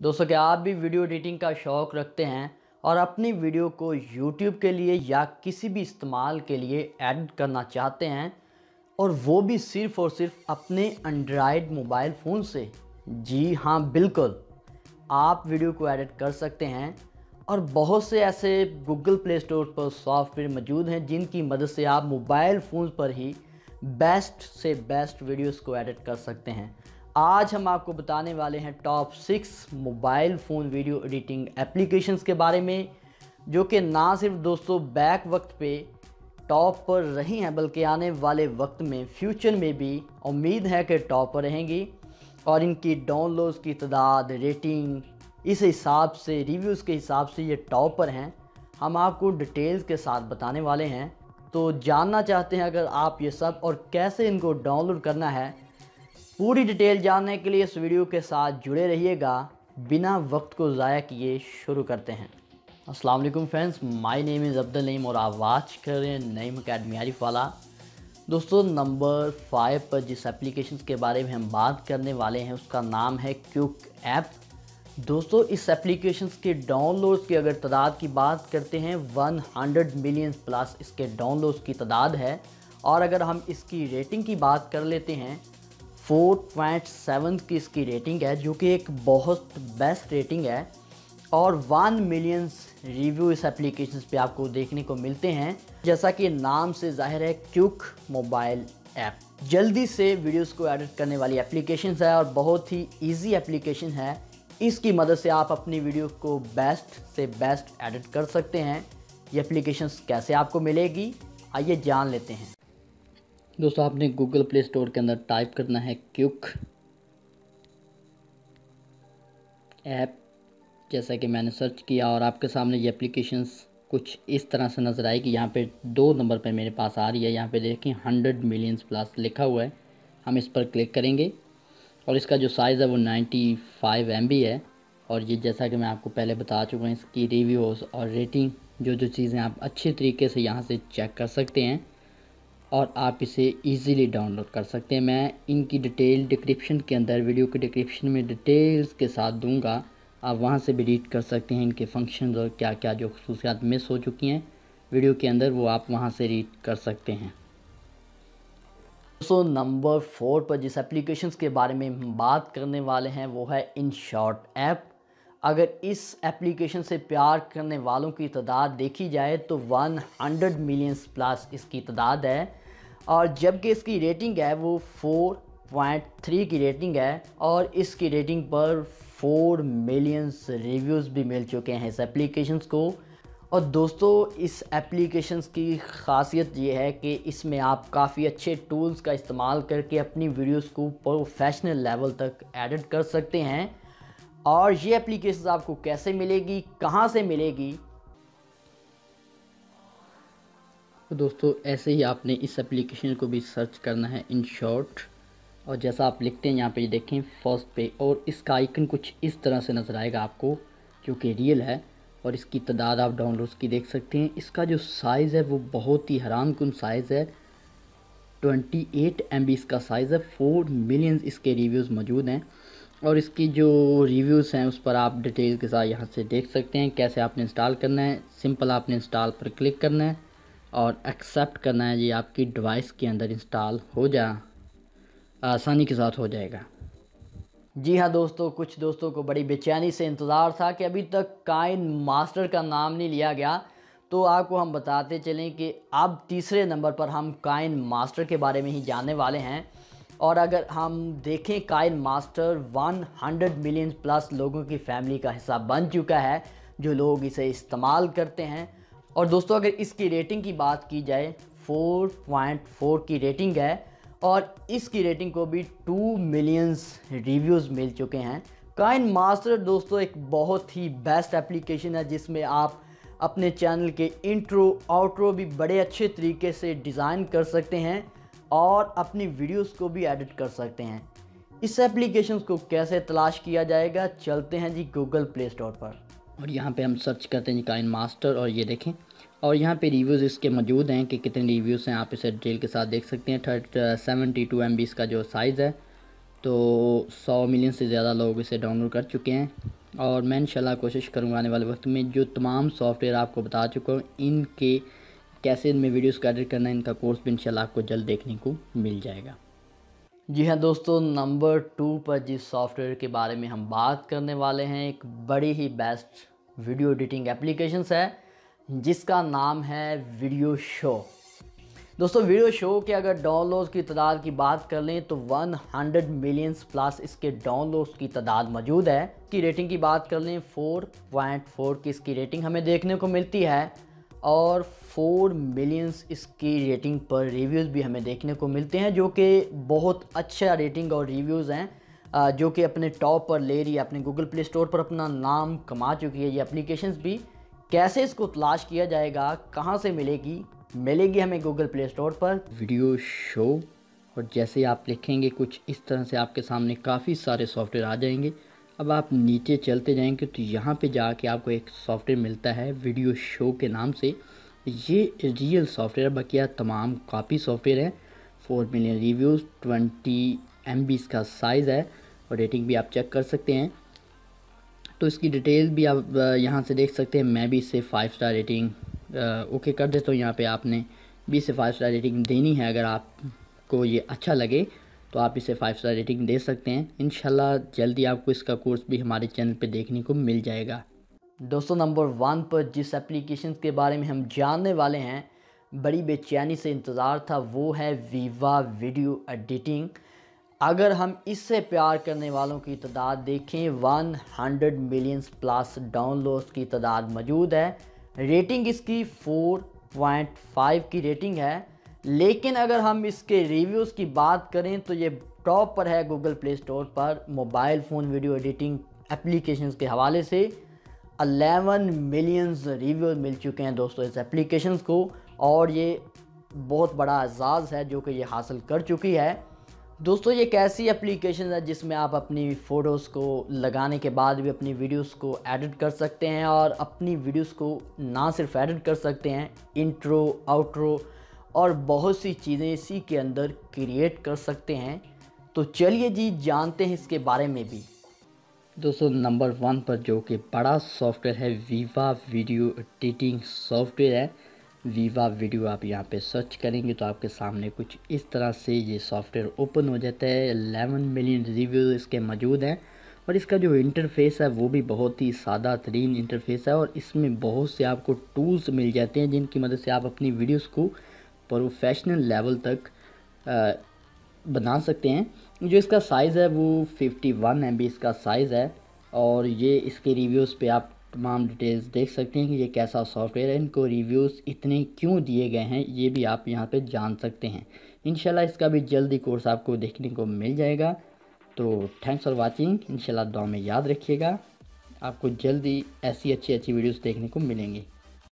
दोस्तों, क्या आप भी वीडियो एडिटिंग का शौक़ रखते हैं और अपनी वीडियो को यूट्यूब के लिए या किसी भी इस्तेमाल के लिए एडिट करना चाहते हैं और वो भी सिर्फ़ और सिर्फ़ अपने एंड्रॉयड मोबाइल फ़ोन से? जी हाँ बिल्कुल। आप वीडियो को एडिट कर सकते हैं और बहुत से ऐसे गूगल प्ले स्टोर पर सॉफ्टवेयर मौजूद हैं जिनकी मदद से आप मोबाइल फ़ोन पर ही बेस्ट से बेस्ट वीडियोस को एडिट कर सकते हैं। आज हम आपको बताने वाले हैं top six mobile phone video editing applications के बारे में, जो कि ना सिर्फ़ दोस्तों बैक वक्त पे टॉप पर रही हैं, बल्कि आने वाले वक्त में, फ्यूचर में भी उम्मीद है कि टॉप पर रहेंगी और इनकी डाउनलोड्स की तादाद, रेटिंग, इस हिसाब से, रिव्यूज़ के हिसाब से ये टॉप पर हैं। हम आपको डिटेल्स के साथ बताने वाले हैं। तो जानना चाहते हैं अगर आप ये सब और कैसे इनको डाउनलोड करना है पूरी डिटेल जानने के लिए इस वीडियो के साथ जुड़े रहिएगा। बिना वक्त को ज़ाया किए शुरू करते हैं। अस्सलाम वालेकुम friends, my name is Abdul Naeem और आप वाच कर रहे हैं नईम अकेडमी आरिफ वाला। दोस्तों नंबर फाइव पर जिस एप्लीकेशन के बारे में हम बात करने वाले हैं, उसका नाम है क्यूक ऐप दोस्तों, इस एप्लीकेशन के डाउनलोड्स की अगर तादाद की बात करते हैं 100 मिलियन प्लस इसके डाउनलोड्स की तादाद है। और अगर हम इसकी रेटिंग की बात कर लेते हैं फोर पॉइंट सेवन की इसकी रेटिंग है, जो कि एक बहुत बेस्ट रेटिंग है। और वन मिलियंस रिव्यू इस एप्लीकेशन पे आपको देखने को मिलते हैं, जैसा कि नाम से ज़ाहिर है, क्यूक मोबाइल ऐप। जल्दी से वीडियोस को एडिट करने वाली एप्लीकेशन है और बहुत ही इजी एप्लीकेशन है। इसकी मदद से आप अपनी वीडियो को बेस्ट से बेस्ट एडिट कर सकते हैं। ये एप्लीकेशन कैसे आपको मिलेगी, आइए जान लेते हैं। दोस्तों, आपने गूगल प्ले स्टोर के अंदर टाइप करना है क्यूक ऐप जैसा कि मैंने सर्च किया और आपके सामने ये एप्लीकेशंस कुछ इस तरह से नज़र आएगी। यहाँ पे दो नंबर पर मेरे पास आ रही है। यहाँ पे देखें हंड्रेड मिलियंस प्लस लिखा हुआ है। हम इस पर क्लिक करेंगे और इसका जो साइज़ है वो नाइन्टी फाइव एम बी है। और ये जैसा कि मैं आपको पहले बता चुका हूँ, इसकी रिव्यूज़ और रेटिंग जो जो चीज़ें आप अच्छे तरीके से यहाँ से चेक कर सकते हैं। और आप इसे इजीली डाउनलोड कर सकते हैं। मैं इनकी डिटेल डिस्क्रिप्शन के अंदर वीडियो के डिस्क्रिप्शन में डिटेल्स के साथ दूँगा। आप वहाँ से भी रीड कर सकते हैं इनके फ़ंक्शन और क्या क्या जो खसूसियात मिस हो चुकी हैं। वीडियो के अंदर वो आप वहाँ से रीड कर सकते हैं। दोस्तों नंबर फोर पर जिस एप्लीकेशंस के बारे में बात करने वाले हैं, वो है इन शॉर्ट ऐप अगर इस एप्लीकेशन से प्यार करने वालों की तादाद देखी जाए तो 100 मिलियंस प्लस इसकी तादाद है। और जबकि इसकी रेटिंग है, वो 4.3 की रेटिंग है और इसकी रेटिंग पर 4 मिलियंस रिव्यूज़ भी मिल चुके हैं इस एप्लीकेशंस को। और दोस्तों, इस एप्लीकेशंस की खासियत ये है कि इसमें आप काफ़ी अच्छे टूल्स का इस्तेमाल करके अपनी वीडियोस को प्रोफेशनल लेवल तक एडिट कर सकते हैं। और ये एप्लीकेशन आपको कैसे मिलेगी, कहाँ से मिलेगी? तो दोस्तों, ऐसे ही आपने इस एप्लीकेशन को भी सर्च करना है इन शॉर्ट और जैसा आप लिखते हैं, यहाँ पे देखें फ़र्स्ट पे, और इसका आइकन कुछ इस तरह से नज़र आएगा आपको, जो कि रियल है। और इसकी तादाद आप डाउनलोड्स की देख सकते हैं। इसका जो साइज़ है, वो बहुत ही हैरान कन साइज़ है 28 एट इसका साइज़ है। फोर मिलियंस इसके रिव्यूज़ मौजूद हैं। और इसकी जो रिव्यूज़ हैं, उस पर आप डिटेल के साथ यहाँ से देख सकते हैं कैसे आपने इंस्टॉल करना है। सिंपल आपने इंस्टॉल पर क्लिक करना है और एक्सेप्ट करना है, ये आपकी डिवाइस के अंदर इंस्टॉल हो जा, आसानी के साथ हो जाएगा। जी हाँ दोस्तों, कुछ दोस्तों को बड़ी बेचैनी से इंतज़ार था कि अभी तक काइन मास्टर का नाम नहीं लिया गया। तो आपको हम बताते चलें कि अब तीसरे नंबर पर हम काइन मास्टर के बारे में ही जानने वाले हैं। और अगर हम देखें काइन मास्टर 100 मिलियन प्लस लोगों की फैमिली का हिस्सा बन चुका है, जो लोग इसे इस्तेमाल करते हैं। और दोस्तों, अगर इसकी रेटिंग की बात की जाए 4.4 की रेटिंग है और इसकी रेटिंग को भी 2 मिलियंस रिव्यूज़ मिल चुके हैं। काइन मास्टर, दोस्तों, एक बहुत ही बेस्ट एप्लीकेशन है, जिसमें आप अपने चैनल के इंट्रो आउट्रो भी बड़े अच्छे तरीके से डिज़ाइन कर सकते हैं। और अपनी वीडियोस को भी एडिट कर सकते हैं। इस एप्लीकेशन को कैसे तलाश किया जाएगा, चलते हैं जी गूगल प्ले स्टोर पर। और यहाँ पे हम सर्च करते हैं काइन मास्टर और ये देखें। और यहाँ पे रिव्यूज़ इसके मौजूद हैं कि कितने रिव्यूज़ हैं, आप इसे डिटेल के साथ देख सकते हैं। थर्ट सेवेंटी टू एम इसका जो साइज़ है तो सौ मिलियन से ज़्यादा लोग इसे डाउनलोड कर चुके हैं। और मैं इंशाल्लाह कोशिश करूँगा आने वाले वक्त में जो तमाम सॉफ्टवेयर आपको बता चुका हूँ, इनके कैसे इनमें वीडियोस का एडिट करना है, इनका कोर्स भी इंशाल्लाह आपको जल्द देखने को मिल जाएगा। जी हाँ दोस्तों नंबर टू पर जिस सॉफ्टवेयर के बारे में हम बात करने वाले हैं, एक बड़ी ही बेस्ट वीडियो एडिटिंग एप्लीकेशंस है, जिसका नाम है वीडियो शो दोस्तों वीडियो शो के अगर डाउनलोड्स की तादाद की बात कर लें तो 100 मिलियंस प्लस इसके डाउनलोड्स की तादाद मौजूद है। की रेटिंग की बात कर लें 4.4 की इसकी रेटिंग हमें देखने को मिलती है। और फोर मिलियंस इसकी रेटिंग पर रिव्यूज़ भी हमें देखने को मिलते हैं, जो कि बहुत अच्छा रेटिंग और रिव्यूज़ हैं जो कि अपने टॉप पर ले रही है, अपने गूगल प्ले स्टोर पर अपना नाम कमा चुकी है। ये एप्लीकेशंस भी कैसे इसको तलाश किया जाएगा, कहाँ से मिलेगी मिलेगी हमें गूगल प्ले स्टोर पर। वीडियो शो, और जैसे आप लिखेंगे, कुछ इस तरह से आपके सामने काफ़ी सारे सॉफ्टवेयर आ जाएँगे। अब आप नीचे चलते जाएँगे तो यहाँ पे जाके आपको एक सॉफ्टवेयर मिलता है वीडियो शो के नाम से। ये रियल सॉफ्टवेयर बकिया तमाम काफ़ी सॉफ्टवेयर है। Four million reviews twenty M का साइज़ है और रेटिंग भी आप चेक कर सकते हैं। तो इसकी डिटेल भी आप यहाँ से देख सकते हैं। मैं भी इससे फ़ाइव स्टार रेटिंग ओके कर देता हूँ। यहाँ पे आपने बीस से फाइव स्टार रेटिंग देनी है। अगर आपको ये अच्छा लगे तो आप इसे फाइव स्टार रेटिंग दे सकते हैं। इन जल्दी आपको इसका कोर्स भी हमारे चैनल पर देखने को मिल जाएगा। दोस्तों नंबर वन पर जिस एप्लीकेशन के बारे में हम जानने वाले हैं, बड़ी बेचैनी से इंतज़ार था, वो है वीवा वीडियो एडिटिंग अगर हम इससे प्यार करने वालों की तादाद देखें 100 मिलियंस प्लस डाउनलोड्स की तादाद मौजूद है। रेटिंग इसकी 4.5 की रेटिंग है। लेकिन अगर हम इसके रिव्यूज़ की बात करें तो ये टॉप पर है गूगल प्ले स्टोर पर mobile phone video editing applications के हवाले से। 11 मिलियंस रिव्यू मिल चुके हैं दोस्तों इस एप्लीकेशंस को, और ये बहुत बड़ा एजाज़ है जो कि ये हासिल कर चुकी है। दोस्तों, ये एक ऐसी एप्लीकेशन है जिसमें आप अपनी फ़ोटोज़ को लगाने के बाद भी अपनी वीडियोस को एडिट कर सकते हैं, और अपनी वीडियोस को ना सिर्फ़ एडिट कर सकते हैं इंट्रो आउट्रो और बहुत सी चीज़ें इसी के अंदर क्रिएट कर सकते हैं। तो चलिए जी, जानते हैं इसके बारे में भी। दोस्तों नंबर वन पर जो कि बड़ा सॉफ्टवेयर है वीवा वीडियो एडिटिंग सॉफ्टवेयर है। वीवा वीडियो आप यहाँ पे सर्च करेंगे तो आपके सामने कुछ इस तरह से ये सॉफ्टवेयर ओपन हो जाता है। 11 मिलियन रिव्यू इसके मौजूद हैं और इसका जो इंटरफेस है वो भी बहुत ही सादा तरीन इंटरफेस है और इसमें बहुत से आपको टूल्स मिल जाते हैं जिनकी मदद से आप अपनी वीडियोस को प्रोफेशनल लेवल तक आ, बना सकते हैं। जो इसका साइज़ है वो 51 वन एम इसका साइज़ है। और ये इसके रिव्यूज़ पे आप तमाम डिटेल्स देख सकते हैं कि ये कैसा सॉफ्टवेयर है। इनको रिव्यूज़ इतने क्यों दिए गए हैं ये भी आप यहाँ पे जान सकते हैं। इन इसका भी जल्दी कोर्स आपको देखने को मिल जाएगा। तो थैंक्स फॉर वाचिंग इन दुआ में याद रखिएगा। आपको जल्दी ऐसी अच्छी अच्छी वीडियोस देखने को मिलेंगी।